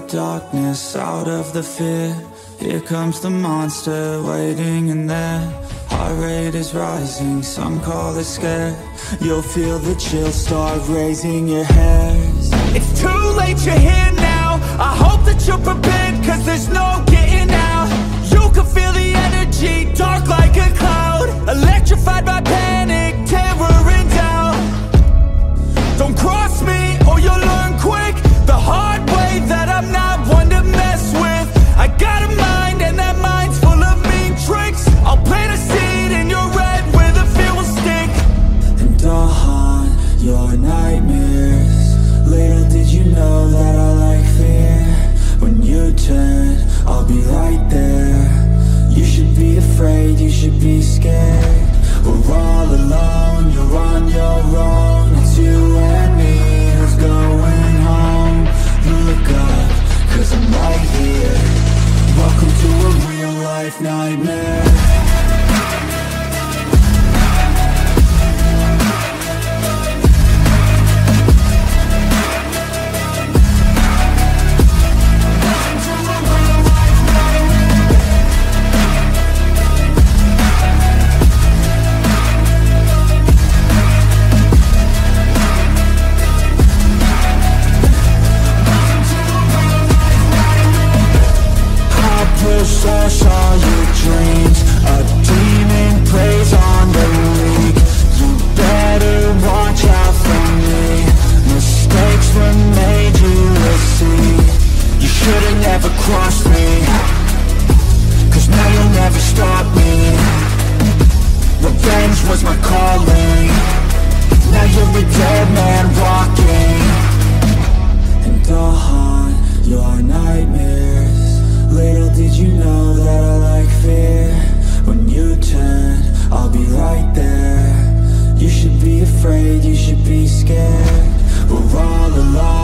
darkness, out of the fear. Here comes the monster, waiting in there. Heart rate is rising, some call it scared You'll feel the chill start raising your hairs. It's too late, you're here now. I hope that you're prepared, cause there's no getting out. You can feel We're all alone, you're on your own. It's you and me who's going home. Look up, cause I'm right here. Welcome to a real life nightmare possess all your dreams be scared We're all alone.